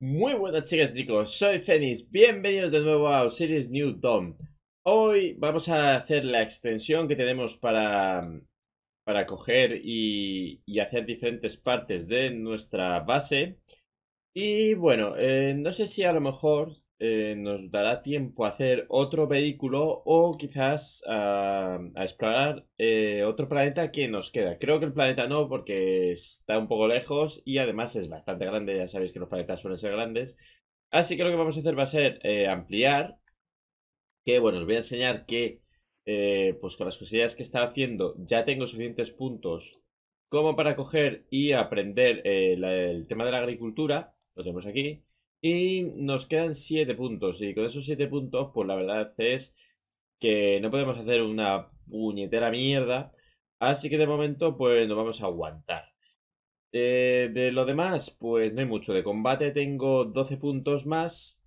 Muy buenas chicas y chicos, soy Fenix, bienvenidos de nuevo a Osiris New Dawn Hoy vamos a hacer la extensión que tenemos para, para coger y, hacer diferentes partes de nuestra base. Y bueno, eh, no sé si a lo mejor eh, nos dará tiempo a hacer otro vehículo o quizás a, explorar eh, otro planeta que nos queda. Creo que el planeta no porque está un poco lejos y además es bastante grande, ya sabéis que los planetas suelen ser grandes. Así que lo que vamos a hacer va a ser eh, ampliar, que bueno, os voy a enseñar que pues con las cosillas que estaba haciendo ya tengo suficientes puntos como para coger y aprender el tema de la agricultura, lo tenemos aquí. Y nos quedan 7 puntos. Y con esos 7 puntos, pues la verdad es que no podemos hacer una puñetera mierda. Así que de momento, pues nos vamos a aguantar. Eh, de lo demás, pues no hay mucho. De combate tengo 12 puntos más.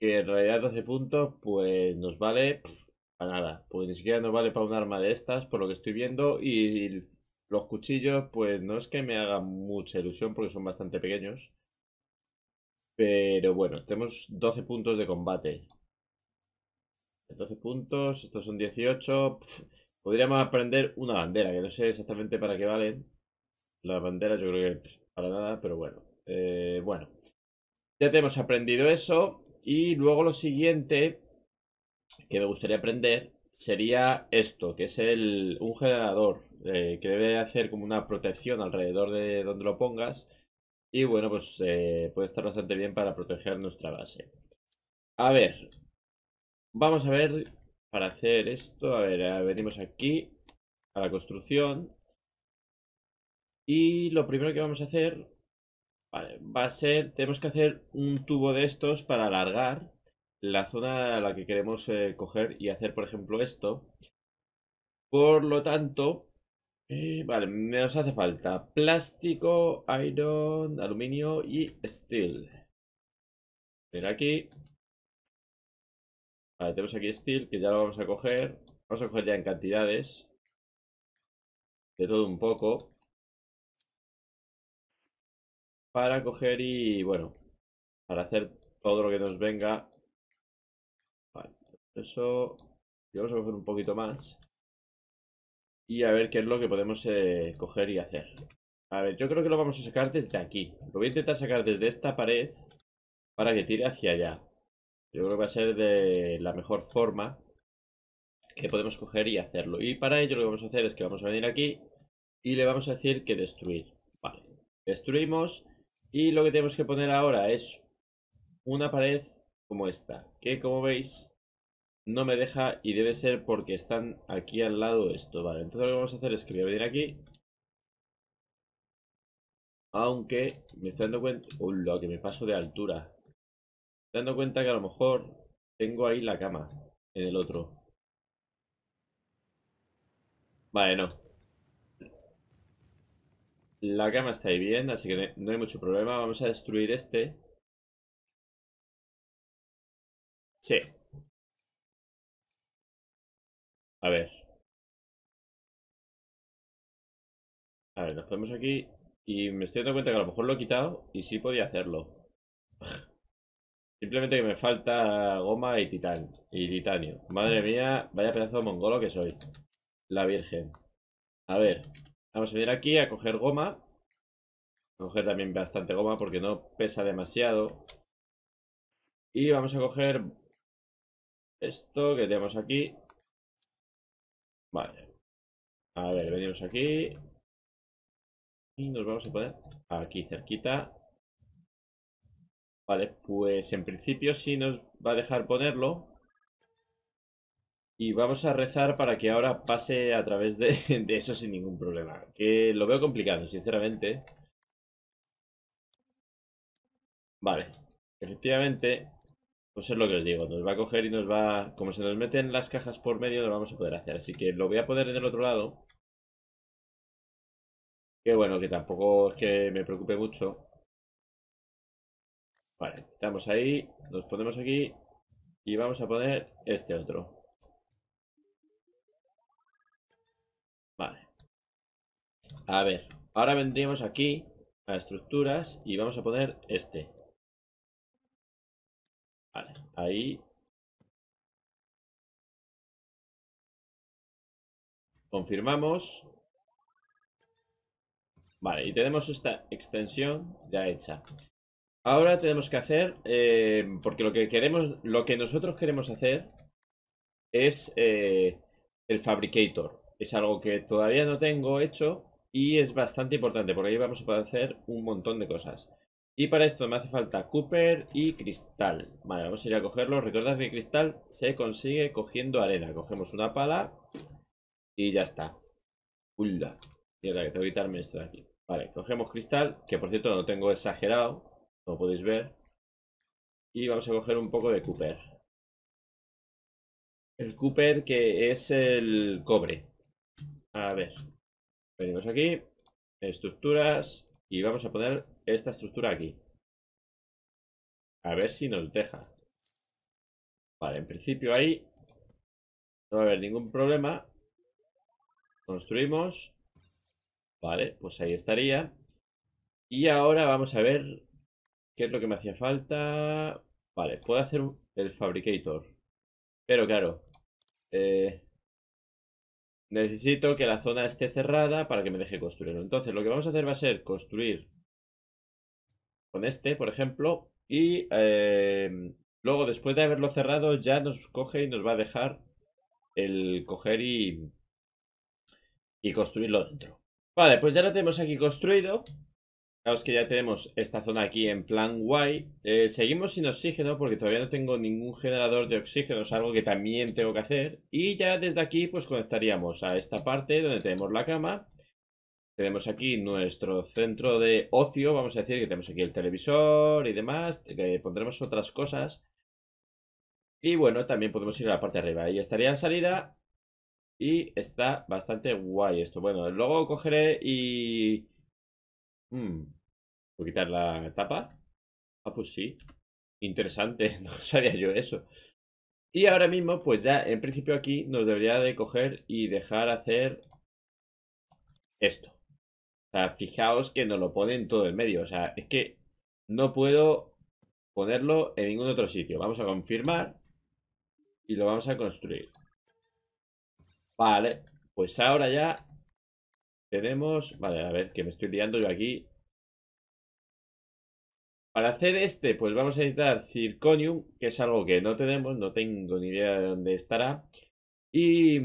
Que en realidad 12 puntos, pues nos vale para nada. Pues ni siquiera nos vale para un arma de estas, por lo que estoy viendo. Y los cuchillos, pues no es que me hagan mucha ilusión porque son bastante pequeños. Pero bueno, tenemos 12 puntos de combate. 12 puntos, estos son 18. podríamos aprender una bandera, que no sé exactamente para qué valen. La bandera yo creo que para nada, pero bueno. Eh, bueno, ya tenemos aprendido eso. Y luego lo siguiente que me gustaría aprender sería esto, que es el, un generador eh, que debe hacer como una protección alrededor de donde lo pongas y bueno, pues eh, puede estar bastante bien para proteger nuestra base. A ver, vamos a ver, para hacer esto, a ver, eh, venimos aquí a la construcción. Y lo primero que vamos a hacer va a ser, tenemos que hacer un tubo de estos para alargar la zona a la que queremos eh, coger y hacer, por ejemplo, esto. Por lo tanto, eh, vale, nos hace falta plástico, iron, aluminio y steel. Mira aquí. Vale, tenemos aquí steel, que ya lo vamos a coger. Vamos a coger ya en cantidades. De todo un poco. Para coger y, bueno, para hacer todo lo que nos venga. Vale, eso... Y vamos a coger un poquito más y a ver qué es lo que podemos eh, coger y hacer. A ver, yo creo que lo vamos a sacar desde aquí. Lo voy a intentar sacar desde esta pared para que tire hacia allá. Yo creo que va a ser de la mejor forma que podemos coger y hacerlo. Y para ello lo que vamos a hacer es que vamos a venir aquí y le vamos a decir que destruir. Vale, destruimos y lo que tenemos que poner ahora es una pared como esta, que como veis no me deja y debe ser porque están aquí al lado esto. Vale, entonces lo que vamos a hacer es que voy a venir aquí. Aunque me estoy dando cuenta... Uy, lo que me paso de altura. Me estoy dando cuenta que a lo mejor tengo ahí la cama en el otro. Vale, no. La cama está ahí bien, así que no hay mucho problema. Vamos a destruir este. Sí, A ver. A ver, nos ponemos aquí y me estoy dando cuenta que a lo mejor lo he quitado y sí podía hacerlo. Simplemente que me falta goma y titán y titanio. Madre mía, vaya pedazo de mongolo que soy. La virgen. A ver, vamos a venir aquí a coger goma. A coger también bastante goma porque no pesa demasiado. Y vamos a coger esto que tenemos aquí. Vale. A ver, venimos aquí. Y nos vamos a poner aquí cerquita. Vale, pues en principio sí nos va a dejar ponerlo. Y vamos a rezar para que ahora pase a través de, de eso sin ningún problema. Que lo veo complicado, sinceramente. Vale. Efectivamente, pues es lo que os digo, nos va a coger y nos va... Como se nos meten las cajas por medio, no lo vamos a poder hacer. Así que lo voy a poner en el otro lado. Que bueno, que tampoco es que me preocupe mucho. Vale, estamos ahí, nos ponemos aquí y vamos a poner este otro. Vale. A ver, ahora vendríamos aquí a estructuras y vamos a poner este. Ahí. Confirmamos. Vale, y tenemos esta extensión ya hecha. Ahora tenemos que hacer, eh, porque lo que queremos, lo que nosotros queremos hacer es eh, el Fabricator. Es algo que todavía no tengo hecho y es bastante importante porque ahí vamos a poder hacer un montón de cosas. Y para esto me hace falta Cooper y Cristal. Vale, vamos a ir a cogerlo. Recordad que Cristal se consigue cogiendo arena. Cogemos una pala y ya está. Ulla. Mierda, que tengo que quitarme esto de aquí. Vale, cogemos Cristal, que por cierto no tengo exagerado, como podéis ver. Y vamos a coger un poco de Cooper. El Cooper que es el cobre. A ver. Venimos aquí. Estructuras. Y vamos a poner esta estructura aquí. A ver si nos deja. Vale, en principio ahí no va a haber ningún problema. Construimos. Vale, pues ahí estaría. Y ahora vamos a ver qué es lo que me hacía falta. Vale, puedo hacer el Fabricator. Pero claro, eh, necesito que la zona esté cerrada para que me deje construirlo. Entonces lo que vamos a hacer va a ser construir con este, por ejemplo, y eh, luego después de haberlo cerrado ya nos coge y nos va a dejar el coger y, y construirlo dentro. Vale, pues ya lo tenemos aquí construido. Fijaos que ya tenemos esta zona aquí en plan guay. Eh, seguimos sin oxígeno porque todavía no tengo ningún generador de oxígeno, es algo que también tengo que hacer. Y ya desde aquí pues conectaríamos a esta parte donde tenemos la cama. Tenemos aquí nuestro centro de ocio, vamos a decir que tenemos aquí el televisor y demás. Pondremos otras cosas. Y bueno, también podemos ir a la parte de arriba. Ahí estaría la salida. Y está bastante guay esto. Bueno, luego cogeré y... Hmm. ¿Puedo quitar la tapa? Ah, pues sí. Interesante, no sabía yo eso. Y ahora mismo, pues ya en principio aquí nos debería de coger y dejar hacer esto. O sea, fijaos que nos lo pone en todo el medio. O sea, es que no puedo ponerlo en ningún otro sitio. Vamos a confirmar y lo vamos a construir. Vale, pues ahora ya tenemos... Vale, a ver, que me estoy liando yo aquí. Para hacer este, pues vamos a necesitar Zirconium, que es algo que no tenemos, no tengo ni idea de dónde estará. Y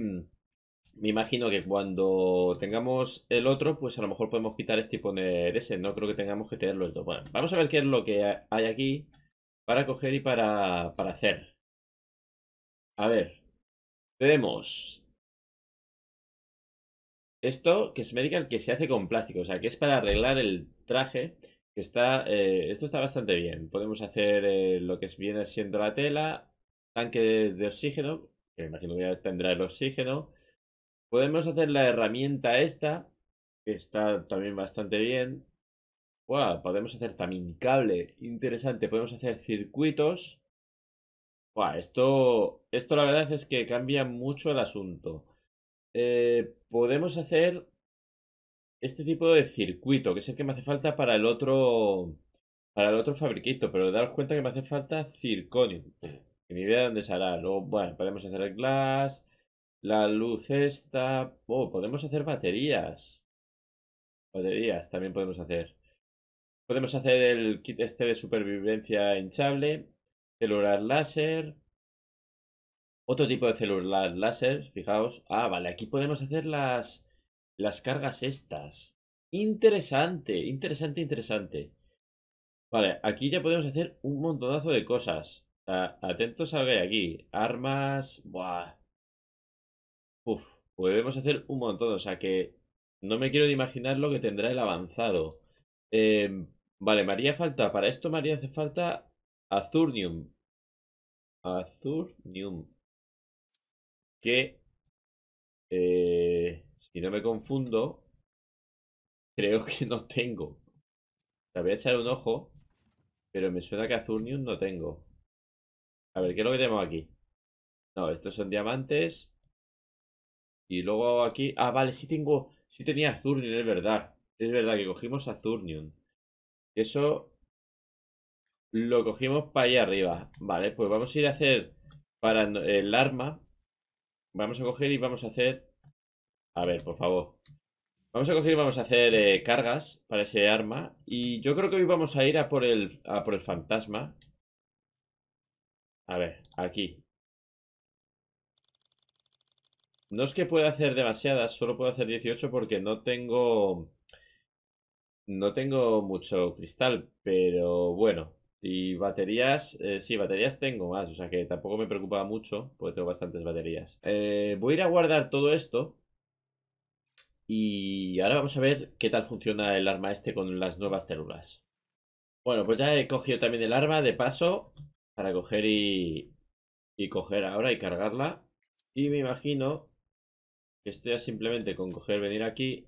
me imagino que cuando tengamos el otro, pues a lo mejor podemos quitar este y poner ese. No creo que tengamos que tener los dos. Bueno, vamos a ver qué es lo que hay aquí para coger y para, para hacer. A ver, tenemos esto que es medical que se hace con plástico, o sea, que es para arreglar el traje que está, eh, esto está bastante bien. Podemos hacer eh, lo que viene siendo la tela, tanque de, oxígeno, que imagino que ya tendrá el oxígeno. Podemos hacer la herramienta esta, que está también bastante bien. podemos hacer también cable, interesante. Podemos hacer circuitos. esto, esto la verdad es que cambia mucho el asunto. Eh, podemos hacer este tipo de circuito, que es el que me hace falta para el otro para el otro fabriquito, pero daros cuenta que me hace falta circonio. Que ni idea de dónde será. Luego, bueno, podemos hacer el glass, la luz esta. Oh, podemos hacer baterías. Baterías también podemos hacer. Podemos hacer el kit este de supervivencia hinchable, celular láser, otro tipo de celular láser, fijaos. Ah, vale, aquí podemos hacer las las cargas estas. Interesante, interesante, interesante. Vale, aquí ya podemos hacer un montonazo de cosas. atentos a lo que hay aquí. Armas. Buah. Uf, podemos hacer un montón. O sea que no me quiero imaginar lo que tendrá el avanzado. Em, vale, María falta. Para esto María hace falta Azurnium. Azurnium. Que... Eh, si no me confundo, creo que no tengo. Te voy a echar un ojo, pero me suena que Azurnium no tengo. A ver, ¿qué es lo que tenemos aquí? No, estos son diamantes. Y luego aquí... Ah, vale, sí tengo... Sí tenía Azurnium, es verdad. Es verdad que cogimos Azurnium. Eso... lo cogimos para ahí arriba. Vale, pues vamos a ir a hacer para el arma. Vamos a coger y vamos a hacer... A ver, por favor. Vamos a coger y vamos a hacer eh, cargas para ese arma. Y yo creo que hoy vamos a ir a por el, a por el fantasma. A ver, aquí. No es que pueda hacer demasiadas, solo puedo hacer 18 porque no tengo... No tengo mucho cristal, pero bueno. Y baterías, eh, sí, baterías tengo más, o sea que tampoco me preocupa mucho porque tengo bastantes baterías. Eh, voy a ir a guardar todo esto. Y ahora vamos a ver qué tal funciona el arma este con las nuevas células. Bueno, pues ya he cogido también el arma de paso para coger y, y coger ahora y cargarla. Y me imagino esto ya simplemente con coger, venir aquí.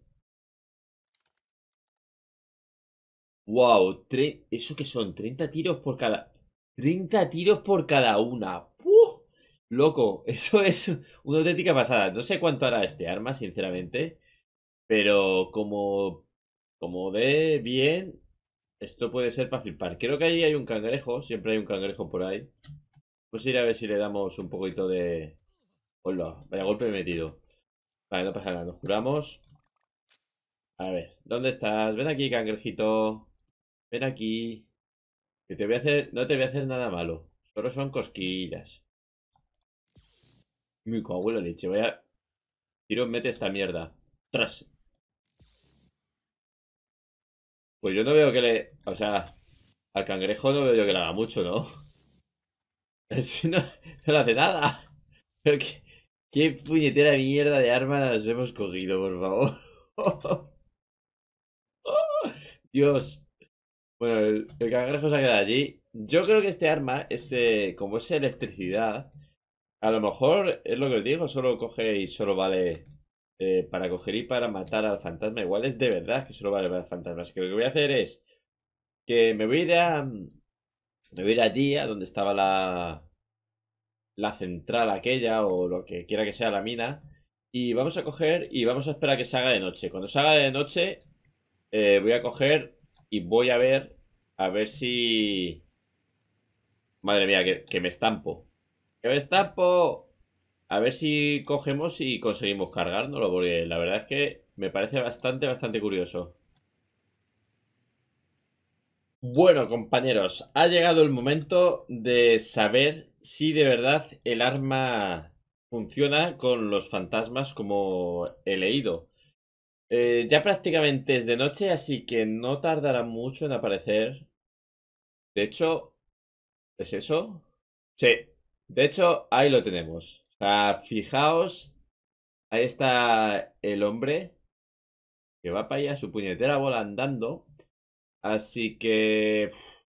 Wow, ¿eso que son? 30 tiros por cada... 30 tiros por cada una. ¡Puh! Loco, eso es una auténtica pasada. No sé cuánto hará este arma, sinceramente. Pero como... Como de bien... Esto puede ser para flipar. Creo que ahí hay un cangrejo. Siempre hay un cangrejo por ahí. Pues ir a ver si le damos un poquito de... Hola, vaya golpe metido. Vale, no pasa nada, nos curamos. A ver, ¿dónde estás? Ven aquí, cangrejito. Ven aquí. Que te voy a hacer. No te voy a hacer nada malo. Solo son cosquillas. Mi abuelo leche. Voy a. Tiro, mete esta mierda. Tras. Pues yo no veo que le. O sea. Al cangrejo no veo yo que le haga mucho, ¿no? no, no le hace nada. Pero que. ¿Qué puñetera mierda de arma nos hemos cogido, por favor? Dios. Bueno, el, cangrejo se ha quedado allí. Yo creo que este arma, es, como es electricidad, a lo mejor es lo que os digo, solo coge y solo vale eh, para coger y para matar al fantasma. Igual es de verdad que solo vale para el fantasma. Así que lo que voy a hacer es que me voy a ir a... Me voy a ir allí, a donde estaba la, la central aquella o lo que quiera que sea la mina. Y vamos a coger y vamos a esperar a que se haga de noche. Cuando se haga de noche, eh, voy a coger y voy a ver, a ver si... Madre mía, que, me estampo. ¡Que me estampo! A ver si cogemos y conseguimos cargárnoslo, porque la verdad es que me parece bastante, bastante curioso. Bueno, compañeros, ha llegado el momento de saber si de verdad el arma funciona con los fantasmas como he leído. Eh, ya prácticamente es de noche, así que no tardará mucho en aparecer. De hecho, ¿es eso? Sí, de hecho, ahí lo tenemos. O sea, fijaos, ahí está el hombre que va para allá, su puñetera bola andando. Así que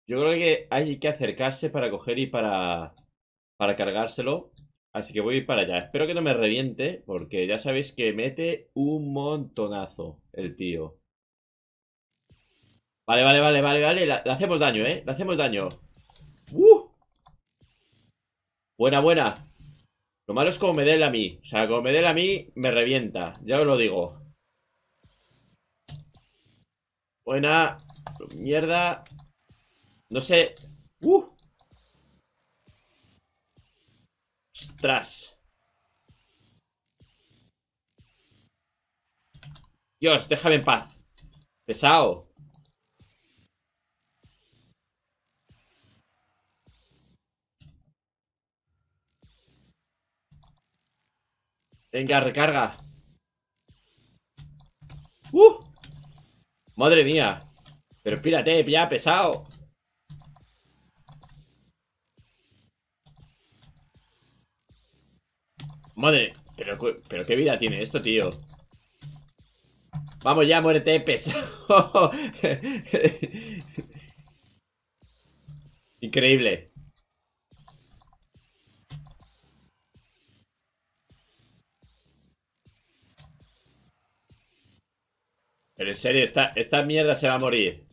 yo creo que hay que acercarse para coger y para, para cargárselo. Así que voy a ir para allá. Espero que no me reviente, porque ya sabéis que mete un montonazo el tío. Vale, vale, vale, vale, vale. Le, hacemos daño, ¿eh? Le hacemos daño. ¡Uh! Buena, buena. Lo malo es como me dé a mí. O sea, como me dé el a mí, me revienta. Ya os lo digo. Buena. Mierda. No sé. ¡Uh! ¡Ostras! Dios, déjame en paz. Pesado. Venga, recarga. ¡Uh! Madre mía. Pero espírate, ya, pesado. Madre, pero, pero qué vida tiene esto, tío. Vamos ya, muérete, pesado. Increíble. Pero en serio, esta, esta mierda se va a morir.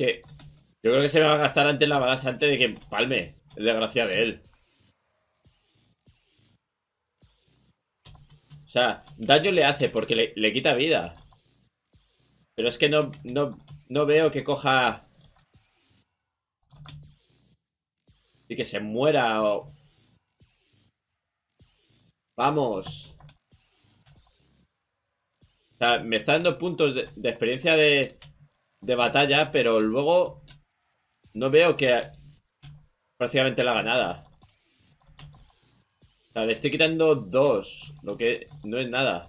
Que yo creo que se va a gastar antes la balas antes de que palme. Es desgracia de él. O sea, daño le hace porque le, le quita vida. Pero es que no, no, no veo que coja... Y que se muera o... Vamos. O sea, me está dando puntos de, de experiencia de, de batalla, pero luego no veo que prácticamente la haga nada. O sea, le estoy quitando dos, lo que no es nada.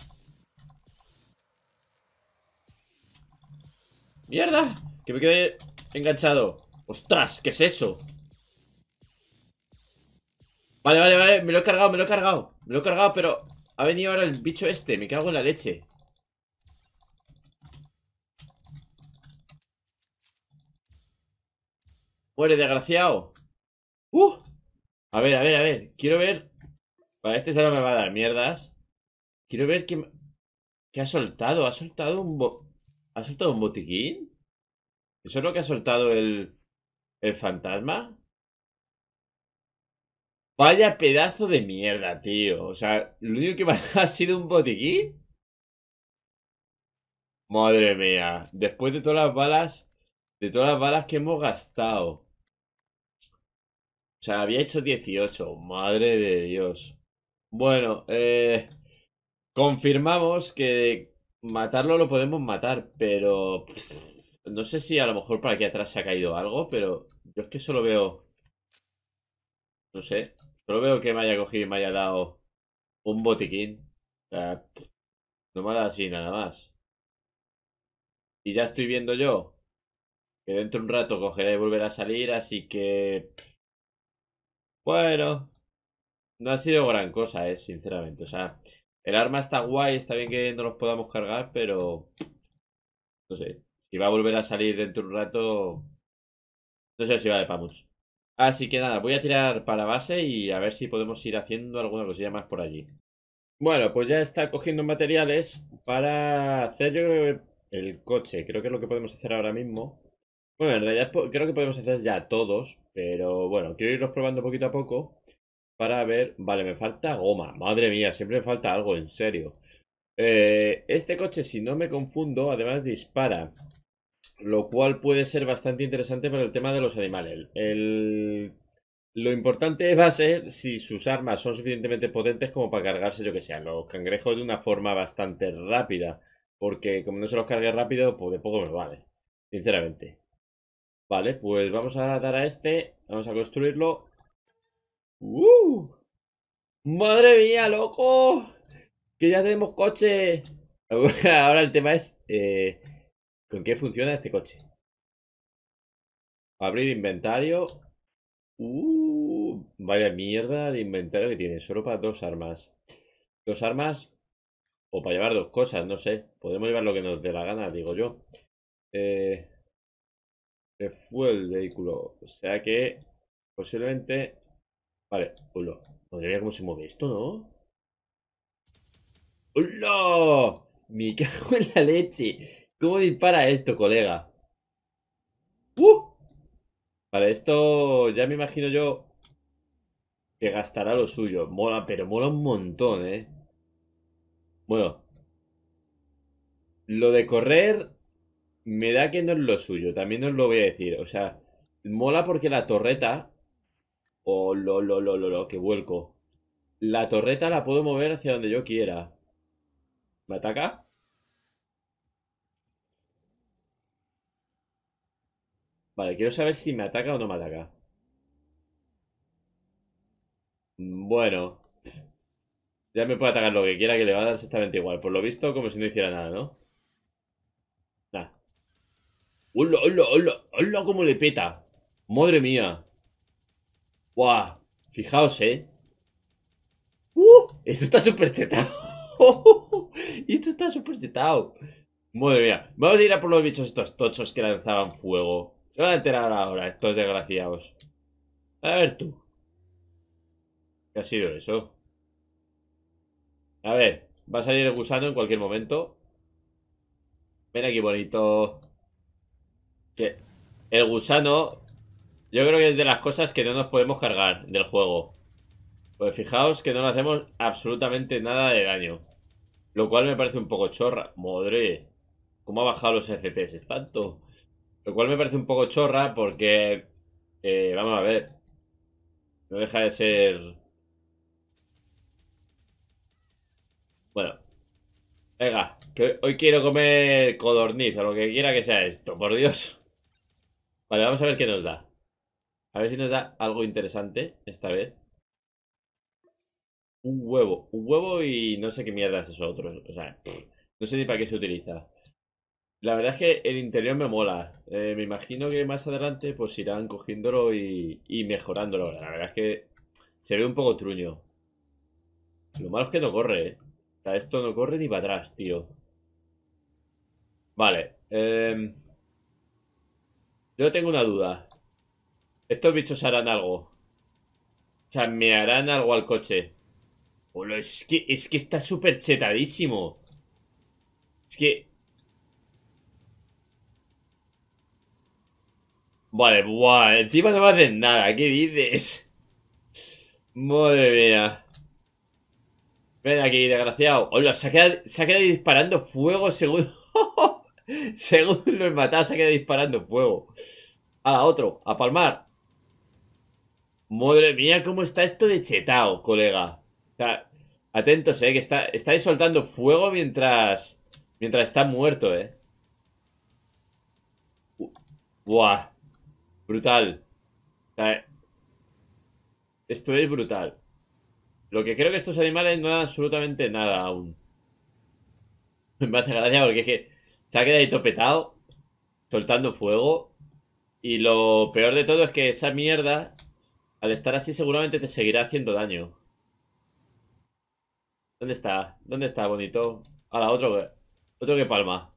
¡Mierda! Que me quedé enganchado. ¡Ostras! ¿Qué es eso? Vale, vale, vale. Me lo he cargado, me lo he cargado. Me lo he cargado, pero ha venido ahora el bicho este. Me cago en la leche. Muere, desgraciado. ¡Uh! A ver, a ver, a ver. Quiero ver. Para este solo me va a dar mierdas. Quiero ver qué, qué ha soltado. ¿Ha soltado un bo... ¿Ha soltado un botiquín? ¿Eso es lo que ha soltado el, el fantasma? Vaya pedazo de mierda, tío. O sea, lo único que ha sido un botiquín. Madre mía. Después de todas las balas. De todas las balas que hemos gastado. O sea, había hecho 18. Madre de Dios. Bueno, eh, confirmamos que matarlo lo podemos matar, pero no sé si a lo mejor por aquí atrás se ha caído algo, pero yo es que solo veo, no sé, solo veo que me haya cogido y me haya dado un botiquín. O sea, no me ha dado así nada más. Y ya estoy viendo yo que dentro de un rato cogerá y volverá a salir, así que... Bueno, no ha sido gran cosa, eh, sinceramente. O sea, el arma está guay, está bien que no los podamos cargar, pero... No sé. Si va a volver a salir dentro de un rato... No sé si vale para mucho. Así que nada, voy a tirar para base y a ver si podemos ir haciendo alguna cosilla más por allí. Bueno, pues ya está cogiendo materiales para hacer yo creo el coche. Creo que es lo que podemos hacer ahora mismo. Bueno, en realidad creo que podemos hacer ya todos, pero bueno, quiero irlos probando poquito a poco para ver... Vale, me falta goma. Madre mía, siempre me falta algo, en serio. Eh, este coche, si no me confundo, además dispara. Lo cual puede ser bastante interesante para el tema de los animales. Lo importante va a ser si sus armas son suficientemente potentes como para cargarse, yo que sé, los cangrejos de una forma bastante rápida. Porque como no se los cargue rápido, pues de poco me vale. Sinceramente. Vale, pues vamos a dar a este. Vamos a construirlo. ¡Uh! ¡Madre mía, loco! ¡Que ya tenemos coche! Ahora el tema es... Eh, ¿Con qué funciona este coche? Abrir inventario. ¡Uh! Vaya mierda de inventario que tiene. Solo para dos armas. Dos armas... O para llevar dos cosas, no sé. Podemos llevar lo que nos dé la gana, digo yo. Eh, fue el vehículo. O sea que posiblemente Vale, hola. Madre mía, cómo se mueve esto, ¿no? ¡Hola! Me cago en la leche. ¿Cómo dispara esto, colega? ¡Uh! Vale, esto ya me imagino yo que gastará lo suyo. Mola, pero mola un montón, ¿eh? Bueno. Lo de correr me da que no es lo suyo. También os lo voy a decir. O sea, mola porque la torreta Oh, lo, lo, lo, lo, lo, que vuelco. La torreta la puedo mover hacia donde yo quiera. ¿Me ataca? Vale, quiero saber si me ataca o no me ataca. Bueno. Ya me puede atacar lo que quiera, que le va a dar exactamente igual. Por lo visto, como si no hiciera nada, ¿no? ¡Hola, hola, hola! ¡Hola, cómo le peta! ¡Madre mía! ¡Guau! Fijaos, ¿eh? ¡Uh! Esto está súper chetado. esto está súper chetado. Madre mía. Vamos a ir a por los bichos estos tochos que lanzaban fuego. Se van a enterar ahora, estos desgraciados. A ver tú. ¿Qué ha sido eso? A ver, va a salir el gusano en cualquier momento. Ven aquí, bonito. El gusano yo creo que es de las cosas que no nos podemos cargar del juego. Pues fijaos que no le hacemos absolutamente nada de daño. Lo cual me parece un poco chorra. Madre. ¿Cómo ha bajado los FPS tanto? Lo cual me parece un poco chorra porque... Eh, vamos a ver. No deja de ser... Bueno. Venga, hoy quiero comer codorniz o lo que quiera que sea esto, por Dios. Vale, vamos a ver qué nos da. A ver si nos da algo interesante esta vez. Un huevo. Un huevo y no sé qué mierda es eso otro. O sea, no sé ni para qué se utiliza. La verdad es que el interior me mola. Eh, me imagino que más adelante pues irán cogiéndolo y, y mejorándolo. La verdad es que se ve un poco truño. Lo malo es que no corre, ¿eh? O sea, esto no corre ni para atrás, tío. Vale. Eh... Yo tengo una duda. Estos bichos harán algo. O sea, me harán algo al coche. es que, es que está súper chetadísimo. Es que... Vale, buah, encima no va a hacer nada, ¿qué dices? Madre mía. Ven aquí, desgraciado. Hola, se ha quedado, disparando fuego según... según lo he matado, se ha quedado disparando fuego. A otro, a palmar. Madre mía, cómo está esto de chetao, colega. atentos, eh, que está, está soltando fuego mientras. Mientras está muerto, eh. Buah. Brutal. esto es brutal. Lo que creo que estos animales no dan absolutamente nada aún. Me hace gracia porque es que se ha quedado ahí topetado, soltando fuego. Y lo peor de todo es que esa mierda al estar así seguramente te seguirá haciendo daño. ¿Dónde está? ¿Dónde está, bonito? Ahora, otro, otro que palma.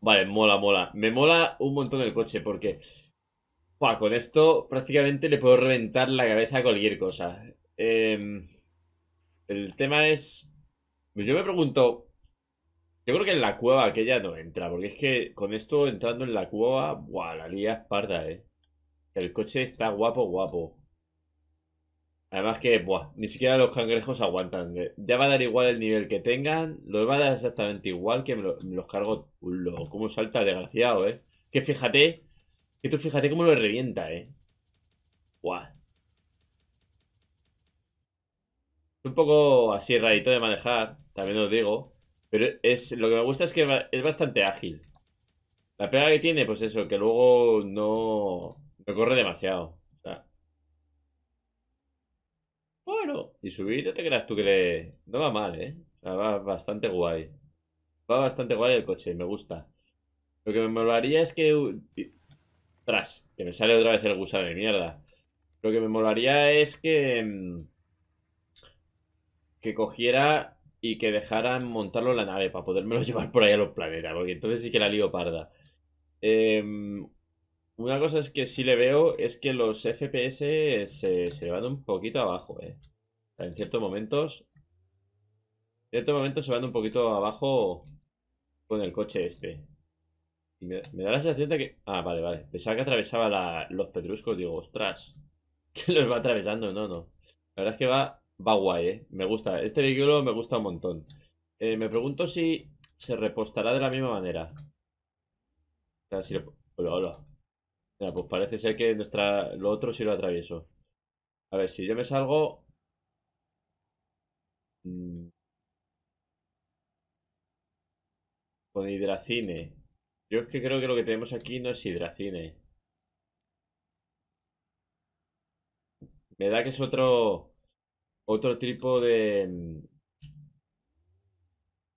Vale, mola, mola. Me mola un montón el coche porque... con esto prácticamente le puedo reventar la cabeza a cualquier cosa. Em, el tema es... Yo me pregunto... Yo creo que en la cueva aquella no entra, porque es que con esto entrando en la cueva... Buah, la lía es parda, eh. El coche está guapo, guapo. Además que, buah, ni siquiera los cangrejos aguantan. Ya va a dar igual el nivel que tengan. Los va a dar exactamente igual que me, los cargo. Ulo, cómo salta desgraciado, eh. Que fíjate, que tú fíjate cómo lo revienta, eh. Buah. Un poco así rarito de manejar, también os digo. Pero es, lo que me gusta es que es bastante ágil. La pega que tiene, pues eso, que luego no... Me corre demasiado. Bueno, y subir, no te creas tú que le... No va mal, ¿eh? va bastante guay. Va bastante guay el coche, me gusta. Lo que me molaría es que... Tras, que me sale otra vez el gusano de mierda. Lo que me molaría es que... Mm, que cogiera y que dejaran montarlo en la nave para podérmelo llevar por ahí a los planetas. Porque entonces sí que la lío parda. Eh, una cosa es que sí le veo es que los FPS se, se van un poquito abajo, eh. En ciertos momentos. En ciertos momentos se van un poquito abajo con el coche este. Y me, da la sensación de que. Ah, vale, vale. Pensaba que atravesaba los pedruscos. Digo, ostras. Que los va atravesando. No, no. La verdad es que va, va guay, eh. Me gusta. Este vehículo me gusta un montón. Eh, me pregunto si se repostará de la misma manera. O sea, si lo... Hola, hola pues parece ser que lo otro sí lo atravieso. A ver, si yo me salgo... Mm, con hidracine. Yo es que creo que lo que tenemos aquí no es hidracine. Me da que es otro... Otro tipo de...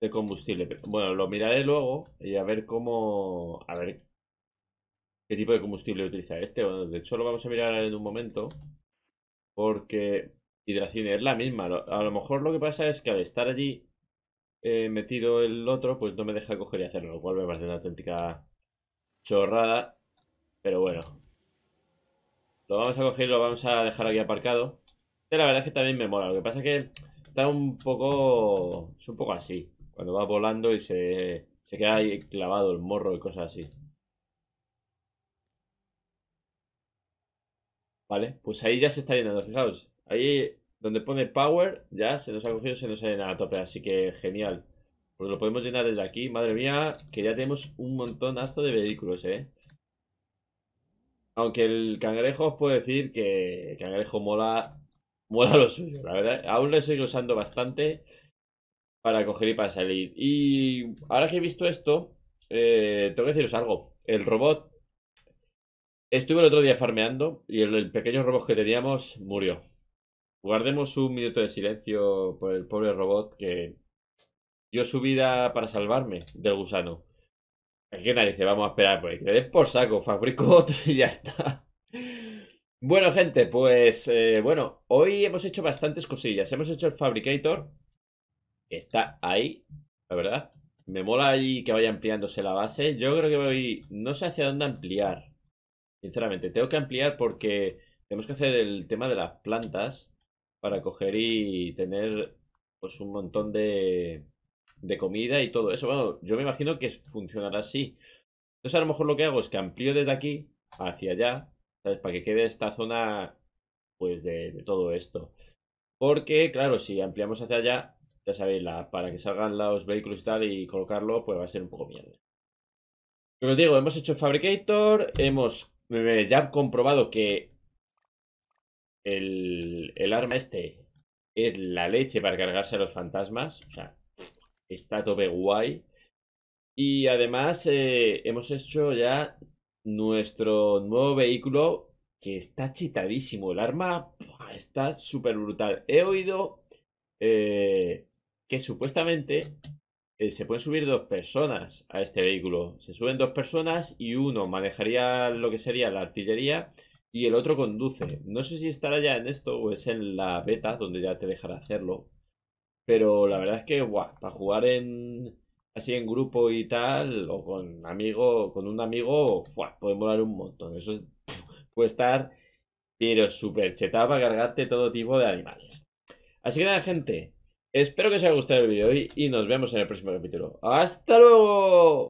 De combustible. Bueno, lo miraré luego y a ver cómo... A ver qué tipo de combustible utiliza este. De hecho, lo vamos a mirar en un momento. Porque hidracine es la misma. A lo mejor lo que pasa es que al estar allí eh, metido el otro, pues no me deja coger y hacerlo. Lo cual me parece una auténtica chorrada. Pero bueno. Lo vamos a coger lo vamos a dejar aquí aparcado. La verdad es que también me mola. Lo que pasa es que está un poco... Es un poco así. Cuando va volando y se, se queda ahí clavado el morro y cosas así. Vale, pues ahí ya se está llenando, fijaos. Ahí donde pone Power, ya se nos ha cogido, se nos ha llenado a tope. Así que genial. Pues lo podemos llenar desde aquí. Madre mía, que ya tenemos un montonazo de vehículos, ¿eh? Aunque el cangrejo os puedo decir que el cangrejo mola, mola lo suyo, la verdad. Aún lo estoy usando bastante para coger y para salir. Y ahora que he visto esto, eh, tengo que deciros algo. El robot... Estuve el otro día farmeando y el pequeño robot que teníamos murió. Guardemos un minuto de silencio por el pobre robot que dio su vida para salvarme del gusano. ¿Qué narices? Vamos a esperar pues. Que des por saco, fabrico otro y ya está. Bueno, gente, pues eh, bueno, hoy hemos hecho bastantes cosillas. Hemos hecho el Fabricator, que está ahí, la verdad. Me mola ahí que vaya ampliándose la base. Yo creo que voy, no sé hacia dónde ampliar. Sinceramente, tengo que ampliar porque tenemos que hacer el tema de las plantas para coger y tener pues un montón de, de comida y todo eso. Bueno, yo me imagino que funcionará así. Entonces a lo mejor lo que hago es que amplío desde aquí hacia allá, ¿sabes? Para que quede esta zona pues de, todo esto. Porque, claro, si ampliamos hacia allá, ya sabéis, la, para que salgan los vehículos y tal y colocarlo, pues va a ser un poco mierda. Pero os digo, hemos hecho Fabricator, hemos ya comprobado que el, arma este es la leche para cargarse a los fantasmas. O sea, está tope guay. Y además eh, hemos hecho ya nuestro nuevo vehículo que está chitadísimo. El arma está súper brutal. He oído eh, que supuestamente eh, se pueden subir dos personas a este vehículo. Se suben dos personas y uno manejaría lo que sería la artillería y el otro conduce. No sé si estará ya en esto o es en la beta donde ya te dejará hacerlo. Pero la verdad es que, guau, para jugar en así en grupo y tal, o con amigo, con un amigo, guau, puede molar un montón. Eso es, puede estar, pero súper chetado para cargarte todo tipo de animales. Así que nada, gente. Espero que os haya gustado el vídeo y nos vemos en el próximo capítulo. ¡Hasta luego!